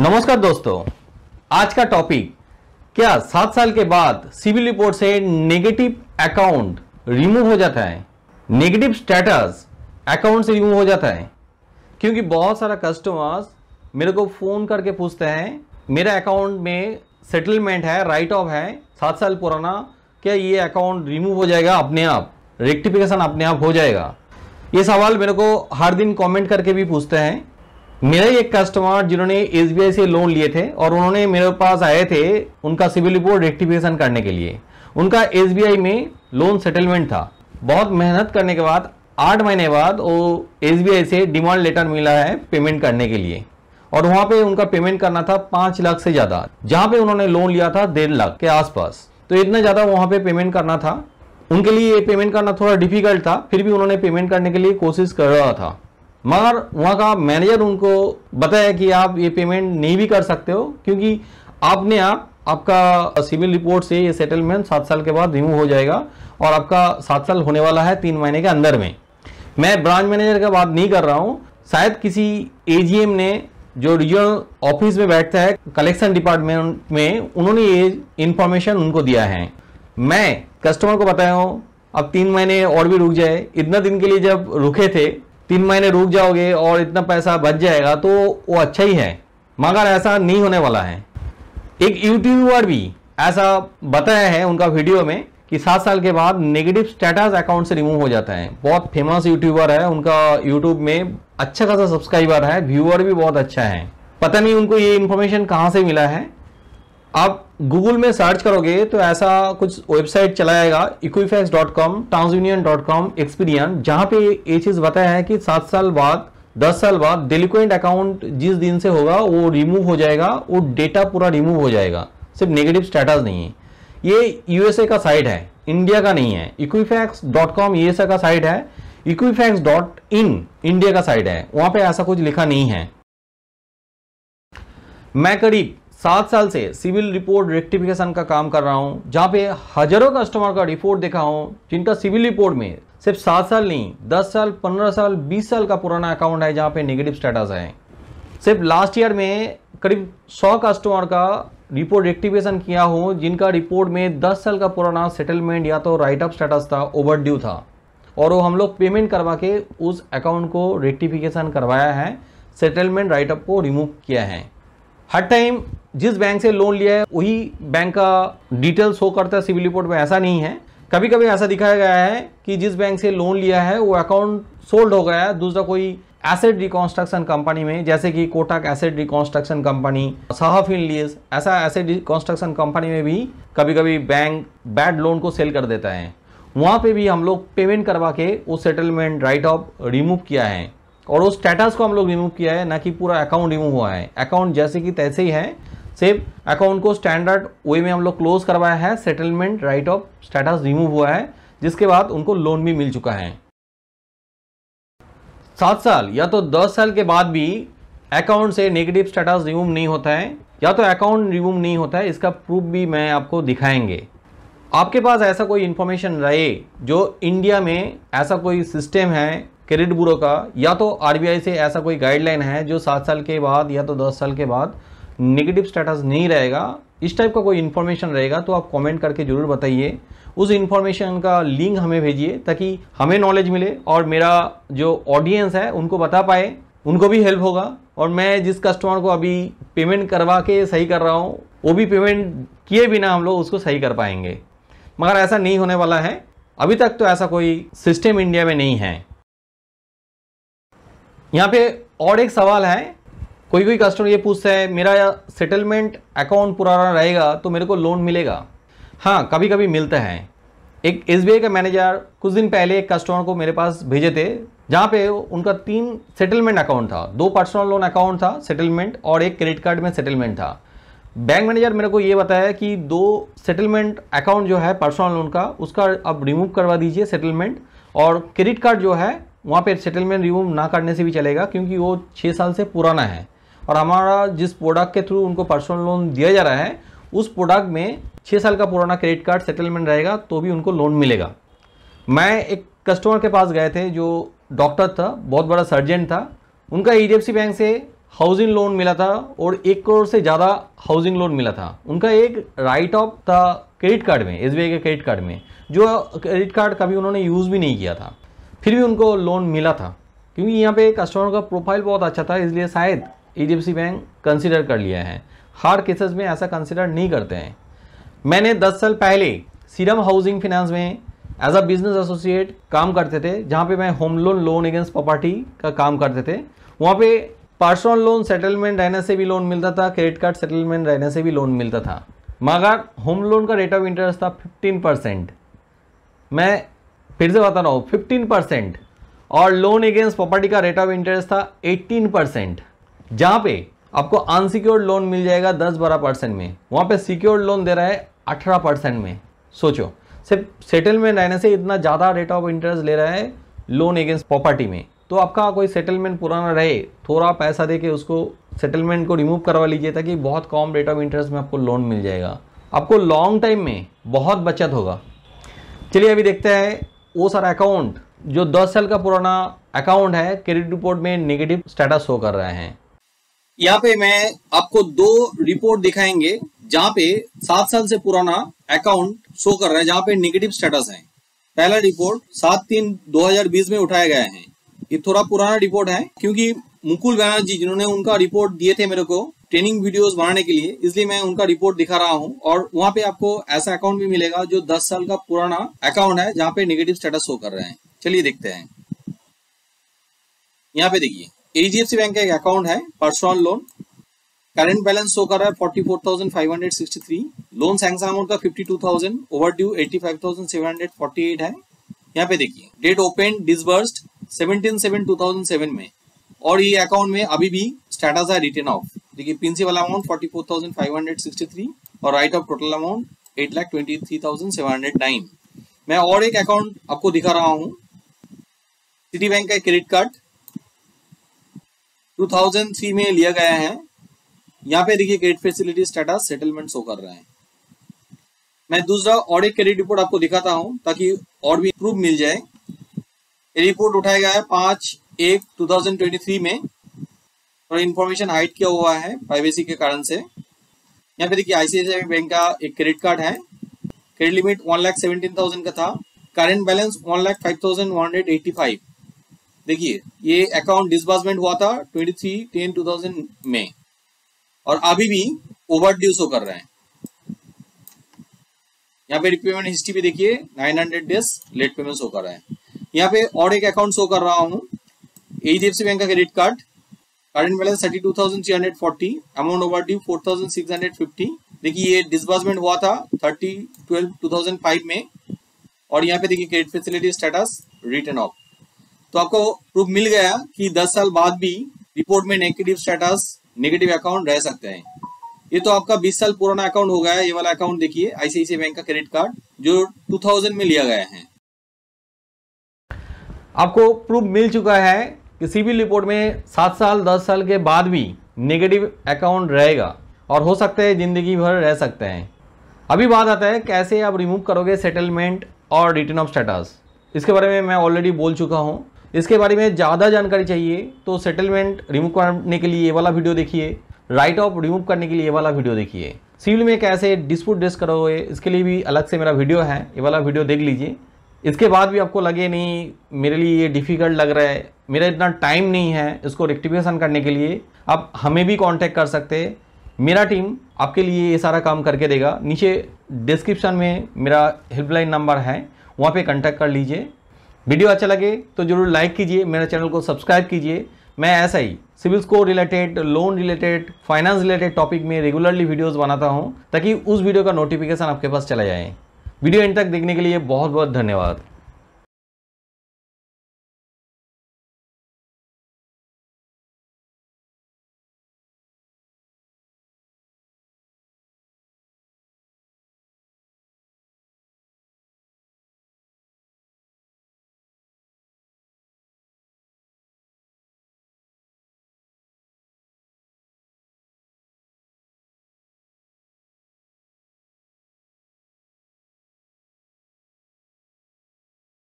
नमस्कार दोस्तों, आज का टॉपिक क्या सात साल के बाद सिविल रिपोर्ट से नेगेटिव अकाउंट रिमूव हो जाता है? नेगेटिव स्टेटस अकाउंट से रिमूव हो जाता है। क्योंकि बहुत सारा कस्टमर्स मेरे को फ़ोन करके पूछते हैं, मेरा अकाउंट में सेटलमेंट है राइट ऑफ़ है, सात साल पुराना, क्या ये अकाउंट रिमूव हो जाएगा अपने आप? रेक्टिफिकेशन अपने आप हो जाएगा। ये सवाल मेरे को हर दिन कमेंट करके भी पूछते हैं। मेरा एक कस्टमर जिन्होंने एसबीआई से लोन लिए थे और उन्होंने मेरे पास आए थे उनका सिविल रिपोर्ट रेक्टिफिकेशन करने के लिए। उनका एसबीआई में लोन सेटलमेंट था। बहुत मेहनत करने के बाद, आठ महीने बाद वो एसबीआई से डिमांड लेटर मिला है पेमेंट करने के लिए। और वहाँ पे उनका पेमेंट करना था पाँच लाख से ज़्यादा। जहाँ पे उन्होंने लोन लिया था डेढ़ लाख के आसपास। तो इतना ज़्यादा वहाँ पे पेमेंट करना था। उनके लिए पेमेंट करना थोड़ा डिफ़िकल्ट था, फिर भी उन्होंने पेमेंट करने के लिए कोशिश कर रहा था। मगर वहाँ का मैनेजर उनको बताया कि आप ये पेमेंट नहीं भी कर सकते हो, क्योंकि आपने आप आपका सिविल रिपोर्ट से ये सेटलमेंट सात साल के बाद रिमूव हो जाएगा और आपका सात साल होने वाला है तीन महीने के अंदर में। मैं ब्रांच मैनेजर का बात नहीं कर रहा हूँ। शायद किसी एजीएम ने जो रीजनल ऑफ़िस में बैठता है कलेक्शन डिपार्टमेंट में, उन्होंने ये इंफॉर्मेशन उनको दिया है। मैं कस्टमर को बताया हूँ, अब तीन महीने और भी रुक जाए। इतना दिन के लिए जब रुके थे तीन महीने रुक जाओगे और इतना पैसा बच जाएगा तो वो अच्छा ही है। मगर ऐसा नहीं होने वाला है। एक यूट्यूबर भी ऐसा बताया है उनका वीडियो में कि सात साल के बाद नेगेटिव स्टेटस अकाउंट से रिमूव हो जाता है। बहुत फ़ेमस यूट्यूबर है, उनका यूट्यूब में अच्छा खासा सब्सक्राइबर है व्यूअर भी बहुत अच्छा है। पता नहीं उनको ये इन्फॉर्मेशन कहाँ से मिला है। आप गूगल में सर्च करोगे तो ऐसा कुछ वेबसाइट चलाएगा Equifax dot com TransUnion dot com Experian जहाँ पे ये चीज़ बताया है कि सात साल बाद, दस साल बाद डेलिक्वेंट अकाउंट जिस दिन से होगा, वो रिमूव हो जाएगा, वो डेटा पूरा रिमूव हो जाएगा। सिर्फ़ नेगेटिव स्टेटस नहीं है। ये यूएसए का साइट है इंडिया का नहीं है। इक्विफैक्स डॉट कॉम यूएसए का साइट है इक्विफैक्स डॉट इन इंडिया का साइट है। वहाँ पे ऐसा कुछ लिखा नहीं है। मैं करीब सात साल से सिविल रिपोर्ट रेक्टिफिकेशन का काम कर रहा हूँ, जहाँ पे हज़ारों कस्टमर का रिपोर्ट देखा हूँ, जिनका सिविल रिपोर्ट में सिर्फ़ सात साल नहीं, दस साल, पंद्रह साल, बीस साल का पुराना अकाउंट है, जहाँ पे नेगेटिव स्टेटस है। सिर्फ़ लास्ट ईयर में करीब सौ कस्टमर का रिपोर्ट रेक्टिफिकेशन किया हूँ, जिनका रिपोर्ट में दस साल का पुराना सेटलमेंट या तो राइट अप स्टेटस था ओवर था। और वो हम लोग पेमेंट करवा के उस अकाउंट को रेक्टिफिकेशन करवाया है सेटलमेंट राइट अप को रिमूव किया है। हर टाइम जिस बैंक से लोन लिया है, वही बैंक का डिटेल शो करता है सिविल रिपोर्ट में, ऐसा नहीं है। कभी कभी ऐसा दिखाया गया है कि जिस बैंक से लोन लिया है, वो अकाउंट सोल्ड हो गया है, दूसरा कोई एसेट रिकॉन्स्ट्रक्शन कंपनी में, जैसे कि कोटक एसेट रिकॉन्स्ट्रक्शन कंपनी साहफिन लीज ऐसा एसेट रिकॉन्स्ट्रक्शन कंपनी में भी कभी कभी बैंक बैड लोन को सेल कर देता है। वहाँ पे भी हम लोग पेमेंट करवा के वो सेटलमेंट राइट ऑफ़ रिमूव किया है। और उस स्टेटस को हम लोग रिमूव किया है, ना कि पूरा अकाउंट रिमूव हुआ है। अकाउंट जैसे कि तैसे ही है सिर्फ़ अकाउंट को स्टैंडर्ड वे में हम लोग क्लोज करवाया है settlement write off status remove हुआ है, जिसके बाद उनको लोन भी मिल चुका है। सात साल, या तो दस साल के बाद भी अकाउंट से नेगेटिव स्टेटस रिमूव नहीं होता है, या तो अकाउंट रिमूव नहीं होता है, इसका प्रूफ भी मैं आपको दिखाएँगे। आपके पास ऐसा कोई इन्फॉर्मेशन रहे जो इंडिया में ऐसा कोई सिस्टम है क्रेडिट ब्यूरो का। या तो आरबीआई से ऐसा कोई गाइडलाइन है जो सात साल के बाद या तो दस साल के बाद नेगेटिव स्टेटस नहीं रहेगा। इस टाइप का कोई इन्फॉर्मेशन रहेगा तो आप कमेंट करके ज़रूर बताइए। उस इन्फॉर्मेशन का लिंक हमें भेजिए ताकि हमें नॉलेज मिले और मेरा जो ऑडियंस है उनको बता पाए। उनको भी हेल्प होगा और मैं जिस कस्टमर को अभी पेमेंट करवा के सही कर रहा हूँ, वो भी पेमेंट किए बिना हम लोग उसको सही कर पाएँगे। मगर ऐसा नहीं होने वाला है। अभी तक तो ऐसा कोई सिस्टम इंडिया में नहीं है। यहाँ पे और एक सवाल है। कोई कोई कस्टमर ये पूछता है, मेरा सेटलमेंट अकाउंट पुराना रहेगा तो मेरे को लोन मिलेगा? हाँ कभी कभी मिलता है। एक एसबीआई का मैनेजर कुछ दिन पहले एक कस्टमर को मेरे पास भेजे थे, जहाँ पे उनका तीन सेटलमेंट अकाउंट था। दो पर्सनल लोन अकाउंट था सेटलमेंट और एक क्रेडिट कार्ड में सेटलमेंट था। बैंक मैनेजर मेरे को ये बताया कि दो सेटलमेंट अकाउंट जो है पर्सनल लोन का, उसका अब रिमूव करवा दीजिए सेटलमेंट और क्रेडिट कार्ड जो है वहाँ पे सेटलमेंट रिमूव ना करने से भी चलेगा, क्योंकि वो छः साल से पुराना है। और हमारा जिस प्रोडक्ट के थ्रू उनको पर्सनल लोन दिया जा रहा है, उस प्रोडक्ट में छः साल का पुराना क्रेडिट कार्ड सेटलमेंट रहेगा तो भी उनको लोन मिलेगा। मैं एक कस्टमर के पास गए थे जो डॉक्टर था, बहुत बड़ा सर्जन था। उनका एच बैंक से हाउसिंग लोन मिला था और एक करोड़ से ज़्यादा हाउसिंग लोन मिला था। उनका एक राइट ऑफ़ था क्रेडिट कार्ड में एसबीआई के क्रेडिट कार्ड में, जो क्रेडिट कार्ड कभी उन्होंने यूज़ भी नहीं किया था। फिर भी उनको लोन मिला था। क्योंकि यहाँ पे कस्टमर का प्रोफ़ाइल बहुत अच्छा था, इसलिए शायद एच बैंक कंसिडर कर लिया है। हार्ड केसेस में ऐसा कंसिडर नहीं करते हैं। मैंने 10 साल पहले सीरम हाउसिंग फाइनेंस में एज अ बिज़नेस एसोसिएट काम करते थे, जहाँ पे मैं home loan loan against property का काम करते थे। वहाँ पे पर्सनल लोन सेटलमेंट रहने से भी लोन मिलता था क्रेडिट कार्ड सेटलमेंट रहने से भी लोन मिलता था। मगर होम लोन का रेट ऑफ़ इंटरेस्ट था फिफ्टीन परसेंट मैं फिर से बता रहा हूँ फिफ्टीन परसेंट और लोन अगेंस्ट प्रॉपर्टी का रेट ऑफ़ इंटरेस्ट था एट्टीन परसेंट जहाँ पे आपको अनसिक्योर्ड लोन मिल जाएगा दस बारह परसेंट में, वहाँ पे सिक्योर्ड लोन दे रहा है अठारह परसेंट में। सोचो, सिर्फ़ सेटलमेंट रहने से इतना ज़्यादा रेट ऑफ़ इंटरेस्ट ले रहा है लोन अगेंस्ट प्रॉपर्टी में। तो आपका कोई सेटलमेंट पुराना रहे, थोड़ा पैसा दे के उसको सेटलमेंट को रिमूव करवा लीजिए ताकि बहुत कम रेट ऑफ़ इंटरेस्ट में आपको लोन मिल जाएगा। आपको लॉन्ग टाइम में बहुत बचत होगा। चलिए अभी देखते हैं वो सारा अकाउंट जो 10 साल का पुराना अकाउंट है क्रेडिट रिपोर्ट में नेगेटिव स्टेटस शो कर रहे हैं। यहाँ पे मैं आपको दो रिपोर्ट दिखाएँगे, जहाँ पे सात साल से पुराना अकाउंट शो कर रहा है, जहाँ पे नेगेटिव स्टेटस है। पहला रिपोर्ट सात तीन 2020 में उठाया गया है। ये थोड़ा पुराना रिपोर्ट है, क्योंकि मुकुल बैनर्जी जिन्होंने उनका रिपोर्ट दिए थे मेरे को ट्रेनिंग वीडियोस बनाने के लिए, इसलिए मैं उनका रिपोर्ट दिखा रहा हूँ और वहाँ पे आपको ऐसा अकाउंट भी मिलेगा जो 10 साल का पुराना अकाउंट है, जहाँ पे नेगेटिव स्टेटस शो कर रहे हैं। चलिए देखते हैं। यहाँ पे देखिए एचडीएफसी बैंक का एक अकाउंट है personal loan current balance show कर रहा है forty four thousand five hundred sixty three loan sanction amount का fifty two thousand overdue eighty five thousand seven hundred forty eight है। यहाँ पे देखिए date open disbursed seventeen seven two thousand seven में। और ये अकाउंट में अभी भी स्टेटस है रिटर्न ऑफ़ देखिए principal amount forty four thousand five hundred sixty three और write off total amount eight lakh twenty three thousand seven hundred nine मैं और एक अकाउंट आपको दिखा रहा हूँ। सिटी बैंक का क्रेडिट कार्ड 2003 में लिया गया है। यहाँ पे देखिए credit facility status settlement show कर रहा है। मैं दूसरा और एक क्रेडिट रिपोर्ट आपको दिखाता हूँ, ताकि और भी प्रूफ मिल जाए। रिपोर्ट उठाया गया है पाँच एक 2023 में। और इन्फॉर्मेशन हाइड किया हुआ है प्राइवेसी के कारण से। यहाँ पे देखिए आईसीआईसीआई बैंक का एक क्रेडिट कार्ड है। Credit limit one lakh seventeen thousand का था। Current balance one lakh five thousand one hundred eighty five देखिए, ये अकाउंट डिसबर्समेंट हुआ था twenty three ten two thousand में। और अभी भी ओवर ड्यू शो कर रहे हैं। यहाँ पे रिपेमेंट हिस्ट्री भी देखिए 900 डेज़ लेट पेमेंट शो कर रहे हैं। यहाँ पे और एक अकाउंट शो कर रहा हूँ एच बैंक का credit card current balance thirty two thousand three hundred forty amount overdue four thousand six hundred fifty देखिए, ये डिसबर्समेंट हुआ था thirty twelve two thousand five में, और यहाँ पे देखिए credit facility status written off तो आपको प्रूफ मिल गया कि 10 साल बाद भी रिपोर्ट में नेगेटिव स्टेटस नेगेटिव अकाउंट रह सकते हैं। ये तो आपका 20 साल पुराना अकाउंट हो गया है, ये वाला अकाउंट देखिए आईसीआईसी बैंक का क्रेडिट कार्ड जो 2000 में लिया गया है। आपको प्रूफ मिल चुका है कि सिविल रिपोर्ट में सात साल, दस साल के बाद भी नेगेटिव अकाउंट रहेगा और हो सकता है ज़िंदगी भर रह सकते हैं। अभी बात आता है कैसे आप रिमूव करोगे सेटलमेंट और रिटर्न ऑफ़ स्टेटस इसके बारे में मैं ऑलरेडी बोल चुका हूँ। इसके बारे में ज़्यादा जानकारी चाहिए तो सेटलमेंट रिमूव करने के लिए ये वाला वीडियो देखिए। राइट ऑफ़ रिमूव करने के लिए ये वाला वीडियो देखिए। सिविल में कैसे डिस्प्यूट डिस करोगे, इसके लिए भी अलग से मेरा वीडियो है। ये वाला वीडियो देख लीजिए। इसके बाद भी आपको लगे नहीं, मेरे लिए ये डिफ़िकल्ट लग रहा है। मेरा इतना टाइम नहीं है इसको रेक्टिफिकेशन करने के लिए। आप हमें भी कांटेक्ट कर सकते मेरा टीम आपके लिए ये सारा काम करके देगा। नीचे डिस्क्रिप्शन में मेरा हेल्पलाइन नंबर है। वहाँ पे कांटेक्ट कर लीजिए। वीडियो अच्छा लगे तो ज़रूर लाइक कीजिए। मेरे चैनल को सब्सक्राइब कीजिए। मैं ऐसा ही civil score related loan related finance related topic में रेगुलरली वीडियोस बनाता हूँ ताकि उस वीडियो का नोटिफिकेशन आपके पास चला जाए। वीडियो एंड तक देखने के लिए बहुत बहुत धन्यवाद।